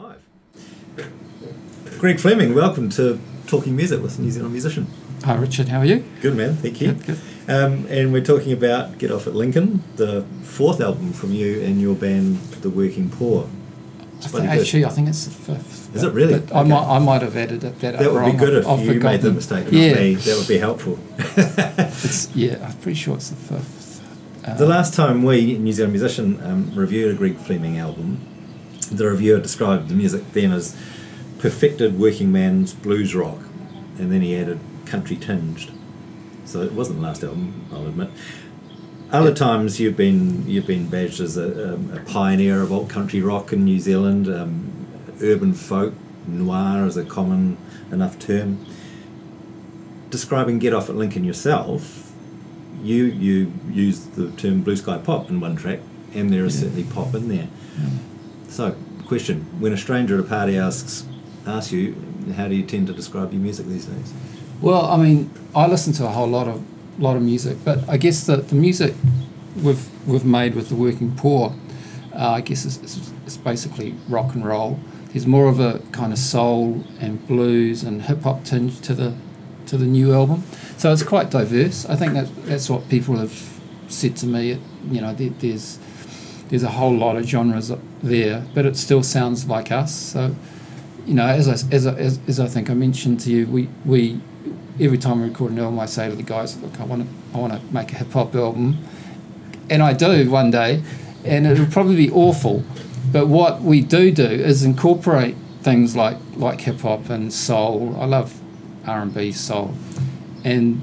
five. Greg Fleming, welcome to Talking Music with New Zealand Musician. Hi, Richard. How are you? Good man, thank you. Good, good. Um, and we're talking about Get Off at Lincoln, the fourth album from you and your band, The Working Poor. I think, actually, I think it's the fifth. Is it really? But I might, I might have added that. That, That up would wrong. be good I've- if I've you made the mistake, not Yeah, me. That would be helpful. it's, yeah. I'm pretty sure it's the fifth. Uh, The last time we, New Zealand Musician, um, reviewed a Greg Fleming album, the reviewer described the music then as perfected working man's blues rock, and then he added country tinged. So it wasn't the last album, I'll admit. Other times you've been you've been badged as a, um, a pioneer of alt country rock in New Zealand, um, urban folk, noir is a common enough term. Describing Get Off at Lincoln yourself, you you use the term blue sky pop in one track, and there is Yeah. certainly pop in there. yeah. So, question: When a stranger at a party asks asks you, how do you tend to describe your music these days? Well, I mean, I listen to a whole lot of lot of music, but I guess the, the music we've we've made with the working poor, uh, I guess is, is, is basically rock and roll. There's more of a kind of soul and blues and hip hop tinge to the to the new album, so it's quite diverse. I think that that's what people have said to me. You know, there, there's there's a whole lot of genres there, but it still sounds like us. So you know, as I, as, I, as, as I think I mentioned to you, we, we every time we record an album, I say to the guys, look, I want to I want to make a hip hop album, and I do one day, and it'll probably be awful, but what we do do is incorporate things like like hip hop and soul. I love R and B soul, and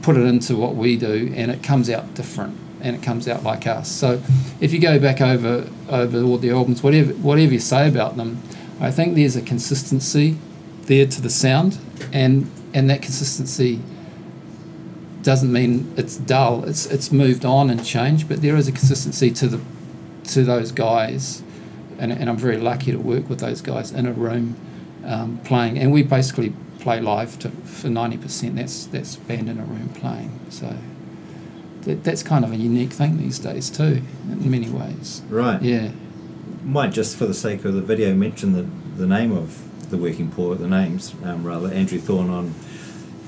put it into what we do, and it comes out different, and it comes out like us. So, if you go back over over all the albums, whatever whatever you say about them, I think there's a consistency there to the sound, and and that consistency doesn't mean it's dull. It's it's moved on and changed, but there is a consistency to the to those guys, and and I'm very lucky to work with those guys in a room um, playing, and we basically play live to for ninety percent. That's that's band in a room playing. So. That, that's kind of a unique thing these days too, in many ways. Right. Yeah. Might just for the sake of the video mention the the name of the working poor, the names um, rather. Andrew Thorne on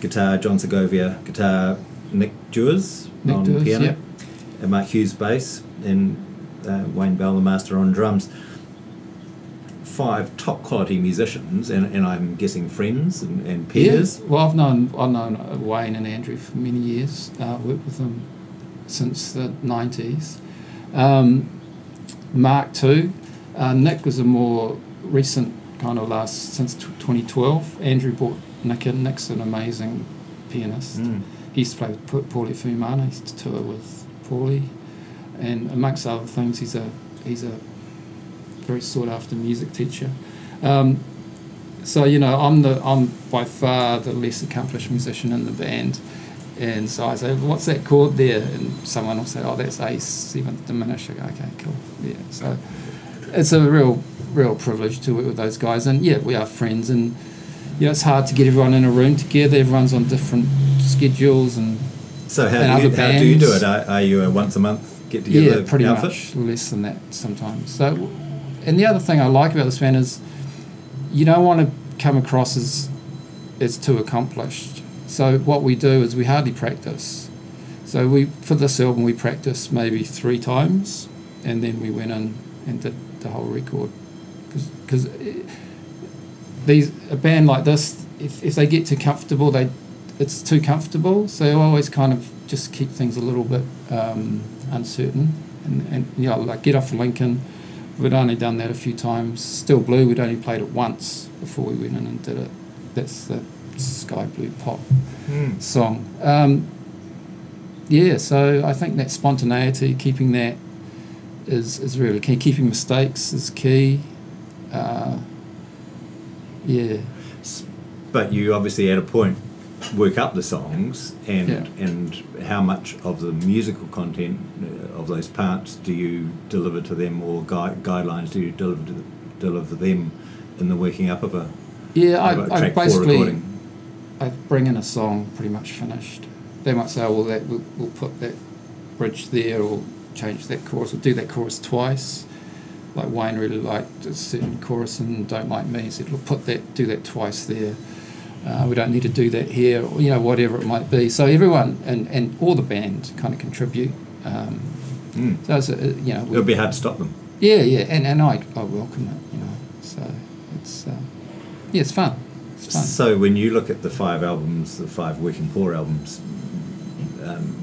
guitar, John Segovia guitar, Nick Dewars Nick on Dewars, piano, yep. and Mark Hughes bass, and uh, Wayne Bell the master on drums. Five top quality musicians, and, and I'm guessing friends and, and peers. Yeah. Well, I've known I've known uh, Wayne and Andrew for many years. Uh, worked with them since the nineties. Um, Mark too. Uh, Nick was a more recent kind of last since t- 2012. Andrew bought Nick in. Nick's an amazing pianist. Mm. He used to play with Pa- Pauly Fuemana. He used to tour with Paulie, and amongst other things, he's a he's a very sought after music teacher. Um, so you know, I'm the I'm by far the less accomplished musician in the band, and so I say, "What's that chord there?" And someone will say, "Oh, that's A seventh diminished." Go, "Okay, cool." Yeah. So it's a real real privilege to work with those guys, and yeah, we are friends, and you know, it's hard to get everyone in a room together. Everyone's on different schedules, and So how And do you, how do you do it? Are, are you a once a month get together yeah, pretty outfit? much less than that sometimes. So, and the other thing I like about this band is you don't want to come across as as too accomplished. So what we do is we hardly practice. So we for this album we practiced maybe three times, and then we went in and did the whole record. Because these a band like this if, if they get too comfortable they it's too comfortable. So they always kind of just keep things a little bit um, uncertain and, and you know like get off Lincoln. We'd only done that a few times. Still blue we'd only played it once before we went in and did it. That's the sky blue pop Mm. song um, yeah so I think that spontaneity keeping that is, is really key keeping mistakes is key uh, yeah But you obviously at a point work up the songs and Yeah. and how much of the musical content uh, of those parts do you deliver to them or guide, guidelines do you deliver to the, deliver them in the working up of a, Yeah, of a I, I track four basically recording? I bring in a song pretty much finished. They might say, "Oh, well, that we'll, we'll put that bridge there, or change that chorus, or do that chorus twice." like Wayne really liked a certain chorus and don't like me. He said, look, put that, do that twice there. Uh, we don't need to do that here, or, you know, whatever it might be. So everyone and, and all the band kind of contribute. Um, Mm. so it's a, you know, It'll be hard to stop them. yeah, yeah, and, and I, I welcome it, you know. So it's uh, yeah, it's fun. So when you look at the five albums, the five Working Poor albums, um,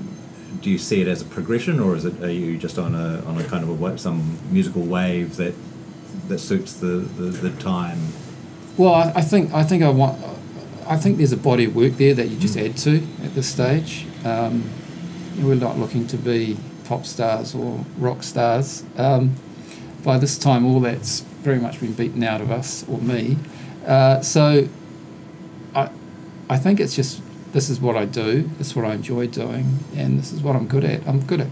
do you see it as a progression, or is it are you just on a on a kind of a some musical wave that that suits the, the, the time? Well, I, I think I think I want. I think there's a body of work there that you just Mm. add to at this stage. Um, we're not looking to be pop stars or rock stars. Um, by this time, all that's very much been beaten out of us or me. Uh, so, I think it's just this is what I do. This is what I enjoy doing, and this is what I'm good at. I'm good at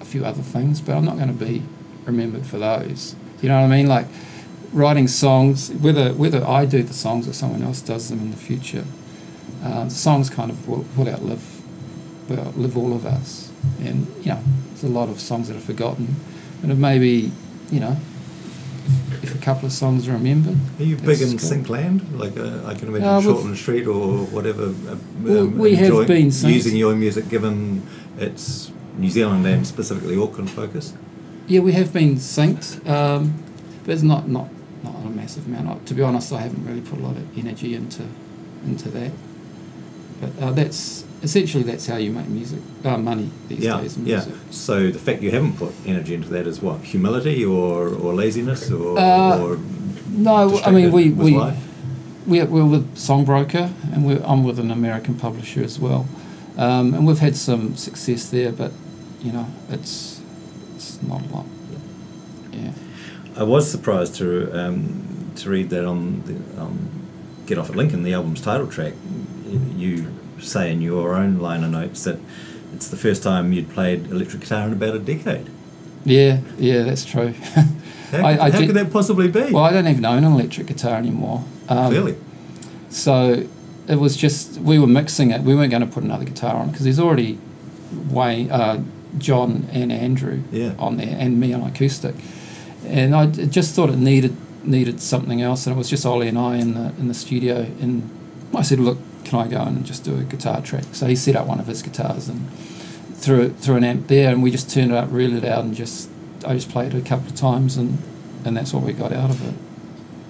a few other things, but I'm not going to be remembered for those. You know what I mean? Like writing songs, whether whether I do the songs or someone else does them in the future, uh, songs kind of will, will outlive will outlive all of us. And you know, there's a lot of songs that are forgotten, and it maybe you know, a couple of songs are remembered. Are you big in. Syncland? Like uh, I can imagine Uh, Shortland Street or whatever. Uh, Well, we have been using your music, given its New Zealand and specifically Auckland focus. Yeah, we have been synced, um, but it's not not not a massive amount. I- To be honest, I haven't really put a lot of energy into into that. But uh, that's essentially that's how you make music, uh, money these yeah, days. in yeah. So the fact you haven't put energy into that is what humility or, or laziness or, Uh, or No, I mean we we life? we're, we're with Songbroker, and we're, I'm with an American publisher as well, um, and we've had some success there. But you know, it's it's not a lot. Yeah. I was surprised to um, to read that on the um, Get Off at Lincoln, the album's title track. You say in your own liner notes that it's the first time you'd played electric guitar in about a decade. Yeah, yeah, that's true. How, I- I how did- could that possibly be? well, I don't even own an electric guitar anymore. Um, Clearly. So it was just we were mixing it. We weren't going to put another guitar on because there's already Wayne, uh, John, and Andrew Yeah. on there, and me on acoustic. And I just thought it needed needed something else, and it was just Ollie and I in the in the studio. And I said, "Look, can I go in and just do a guitar track?" So he set up one of his guitars and threw it through an amp there, and we just turned it up really loud and just I just played it a couple of times, and and that's what we got out of it.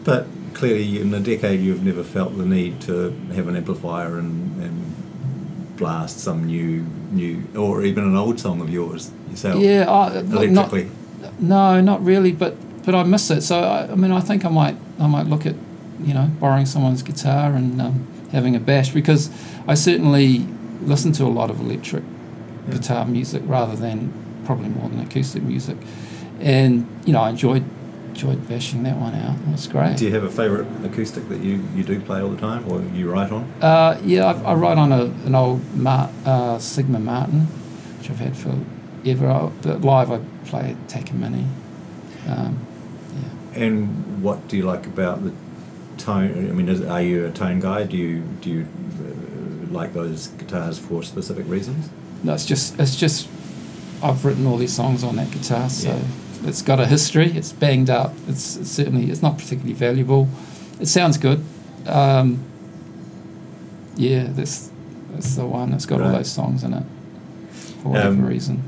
But clearly, in a decade, you've never felt the need to have an amplifier and, and blast some new, new, or even an old song of yours yourself. Yeah, I, look, not. No, not really, but but I miss it. So I, I mean, I think I might I might look at you know borrowing someone's guitar and um, having a bash because I certainly listen to a lot of electric Yeah. guitar music rather than probably more than acoustic music, and you know I enjoyed enjoyed bashing that one out. It was great. Do you have a favourite acoustic that you, you do play all the time, or you write on? Uh, yeah, I, I write on a, an old Mar- uh, Sigma Martin, which I've had for ever. But live, I play a Takamine. Um, yeah. And what do you like about the tone? I mean, is, are you a tone guy? Do you do you uh, like those guitars for specific reasons? No, it's just it's just I've written all these songs on that guitar, so Yeah. it's got a history. It's banged up. It's, it's certainly it's not particularly valuable. It sounds good. Um, yeah, that's that's the one that's got all Right. those songs in it for whatever Um, reason.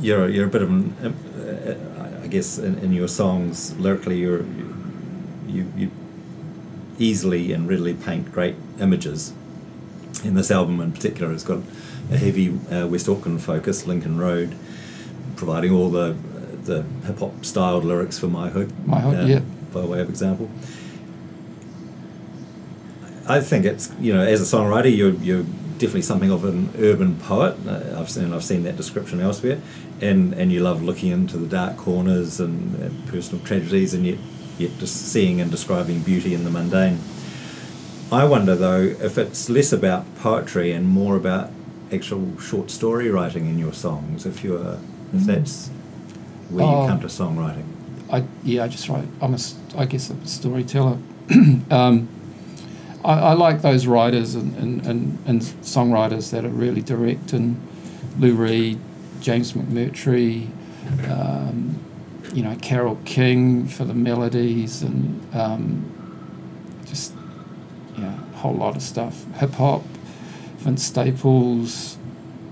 You're you're a bit of an, uh, I guess, in, in your songs lyrically, you're you you easily and readily paint great images. And this album in particular It's got a heavy uh, West Auckland focus, Lincoln Road, providing all the the hip hop styled lyrics for My Hood. My Hood, um, yeah. By way of example. I think it's you know as a songwriter you're you're definitely something of an urban poet. Uh, I've seen I've seen that description elsewhere, and and you love looking into the dark corners and, and personal tragedies, and yet yet just seeing and describing beauty in the mundane. I wonder though if it's less about poetry and more about actual short story writing in your songs. If you're if that's where Oh. you come to songwriting. I yeah, I just write. I'm a, I guess a storyteller. um, I, I like those writers and, and, and, and songwriters that are really direct, and Lou Reed, James McMurtry, um, you know, Carole King for the melodies and um, just yeah, a whole lot of stuff. Hip hop, Vince Staples.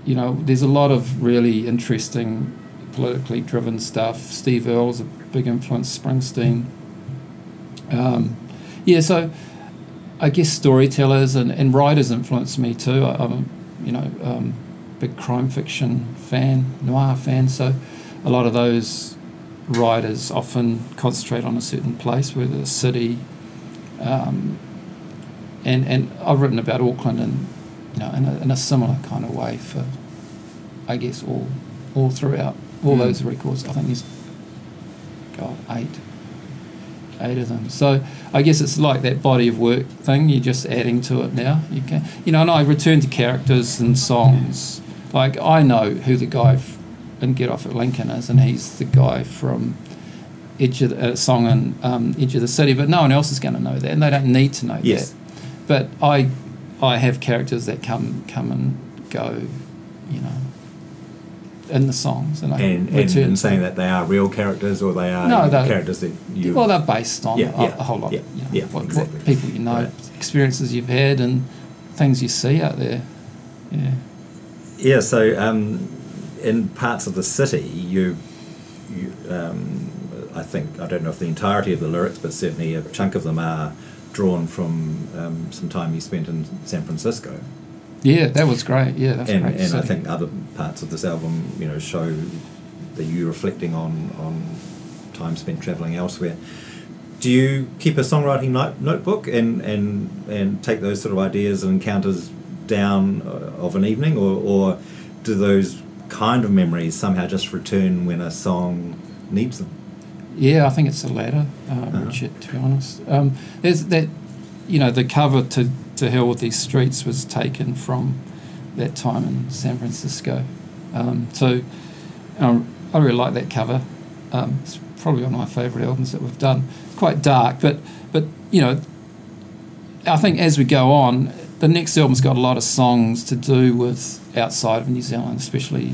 You know, there's a lot of really interesting politically driven stuff. Steve Earle's a big influence. Springsteen. Um, yeah, so I guess storytellers and, and writers influence me too. I, am you know um, big crime fiction fan, noir fan. So a lot of those writers often concentrate on a certain place, whether a city. Um, and and I've written about Auckland in you know in a, in a similar kind of way for I guess all all throughout all mm. those records. I think there's God eight eight of them. So I guess it's like that body of work thing. You're just adding to it now. You can, you know, and I return to characters and songs. Like I know who the guy in Get Off at Lincoln is, and he's the guy from Edge of the uh, song and um, Edge of the City. But no one else is going to know that, and they don't need to know yes. that. But I, I have characters that come come and go, you know in the songs, and I and, and saying that they are real characters or they are no, characters that you well they're based on yeah, a, yeah, a, whole lot, yeah, you know, yeah, what, exactly. what people you know, right. experiences you've had, and things you see out there. Yeah. Yeah. So, um, in parts of the city, you, you, um, I think I don't know if the entirety of the lyrics, but certainly a chunk of them are drawn from um, some time you spent in San Francisco. Yeah, that was great. Yeah, that's and, great. And I think other parts of this album, you know, show that you reflecting on on time spent traveling elsewhere. Do you keep a songwriting note, notebook and, and and take those sort of ideas and encounters down uh, of an evening, or, or do those kind of memories somehow just return when a song needs them? Yeah, I think it's the latter, uh, uh-huh. Richard. To be honest, um, there's that. You know, the cover to to Hell with These Streets was taken from that time in San Francisco. Um, so um, I really like that cover. Um, it's probably one of my favourite albums that we've done. It's quite dark, but but you know, I think as we go on, the next album's got a lot of songs to do with outside of New Zealand, especially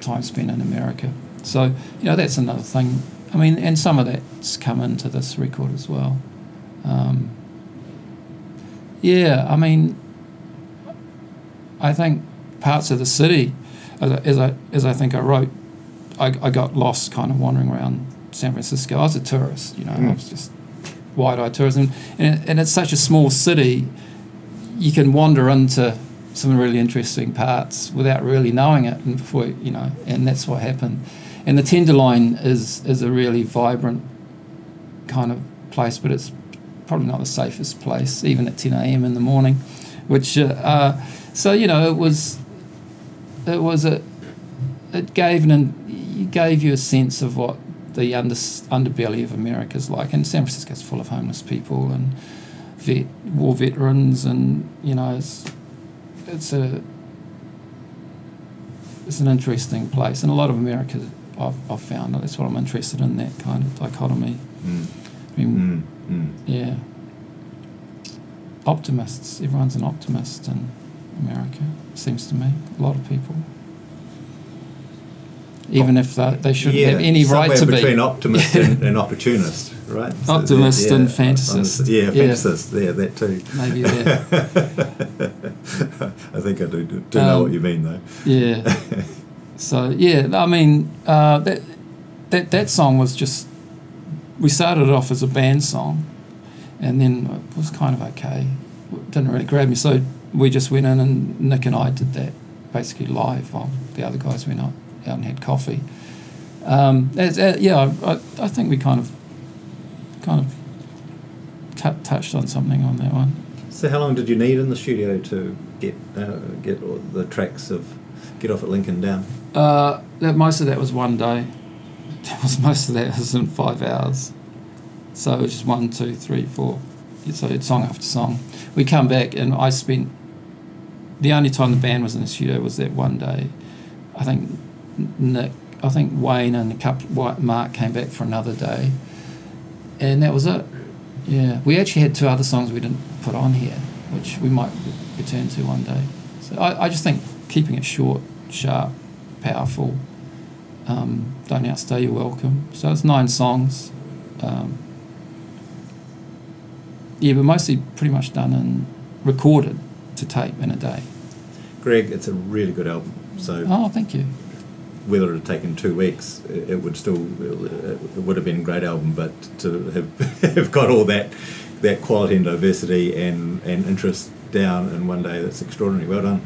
time spent in America. So you know that's another thing. I mean, and some of that's come into this record as well. Um, yeah, I mean, I think parts of the city, as I, as I, as I think I wrote, I, I got lost kind of wandering around San Francisco. I was a tourist, you know, mm. I was just wide-eyed tourism, and, and it's such a small city, you can wander into some really interesting parts without really knowing it, and before you know, and that's what happened. And the Tenderloin is is a really vibrant kind of place, but it's probably not the safest place, even at 10 a.m. in the morning. Which, uh, uh, so you know, it was, it was a, it gave an, gave you a sense of what the under, underbelly of America is like. And San Francisco's full of homeless people and vet, war veterans, and you know, it's, it's a, it's an interesting place, and a lot of America I've, I've found that's what I'm interested in that kind of dichotomy. Mm. I mean, mm Mm. Yeah. Optimists. Everyone's an optimist in America, seems to me. A lot of people. Even if they, they shouldn't yeah, have any right to be. between optimist and, and, opportunist, right? Optimist yeah, and fantasist. Yeah, fantasist. Yeah, that too. Maybe there. I think I do, do um, know what you mean, though. Yeah. so, yeah, I mean, uh, that, that, that song was just we started off as a band song, and then it was kind of okay. It didn't really grab me, so we just went in and Nick and I did that basically live while the other guys went out, out and had coffee. Um, as, uh, yeah, I, I, think we kind of kind of t- touched on something on that one. So, how long did you need in the studio to get uh, get the tracks of Get Off at Lincoln down? Uh, that most of that was one day that was most of that was in five hours. So it was just one, two, three, four. So it's song after song. We come back and I spent the only time the band was in the studio was that one day. I think Nick, I think Wayne and a couple, Mark came back for another day, and that was it. Yeah, we actually had two other songs we didn't put on here, which we might return to one day. So I, I just think keeping it short, sharp, powerful, um, Don't Outstay Your Welcome. So it's nine songs. Um, yeah, but mostly pretty much done and recorded to tape in a day. Greg, it's a really good album. So Oh, thank you. Whether it had taken two weeks, it would still it would have been a great album. But to have, have got all that that quality and diversity and, and interest down in one day, that's extraordinary. Well done.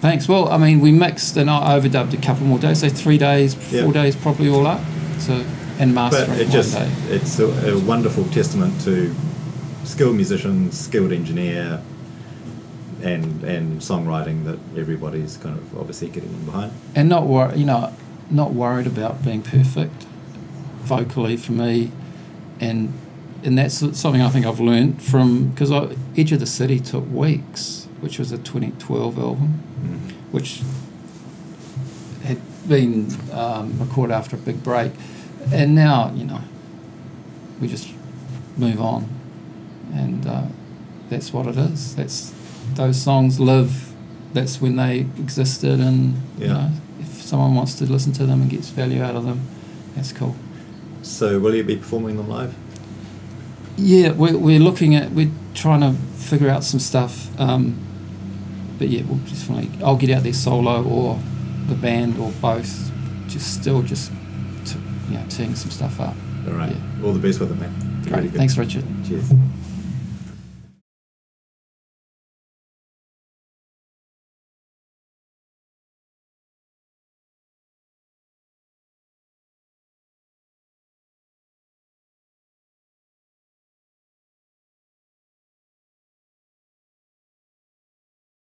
Thanks. Well, I mean, we mixed and I overdubbed a couple more days. So three days, Yeah. four days, probably all up. So and mastering. But it just day. it's a, a wonderful testament to skilled musicians, skilled engineer, and and songwriting that everybody's kind of obviously getting in behind. and not wor- you know, not worried about being perfect vocally for me, and and that's something I think I've learned from because Edge of the City took weeks, which was a 2012 album, which had been um, recorded after a big break, and now you know we just move on, and uh, that's what it is. That's those songs live. That's when they existed, and you Yeah. know if someone wants to listen to them and gets value out of them, that's cool. So will you be performing them live? Yeah, we're, we're looking at we're trying to figure out some stuff. Um, but yeah, we'll definitely I'll get out there solo or the band or both. Just still just t- you know teeing some stuff up. All right. Yeah. All the best with it, man. Great, Really thanks, Richard. Cheers.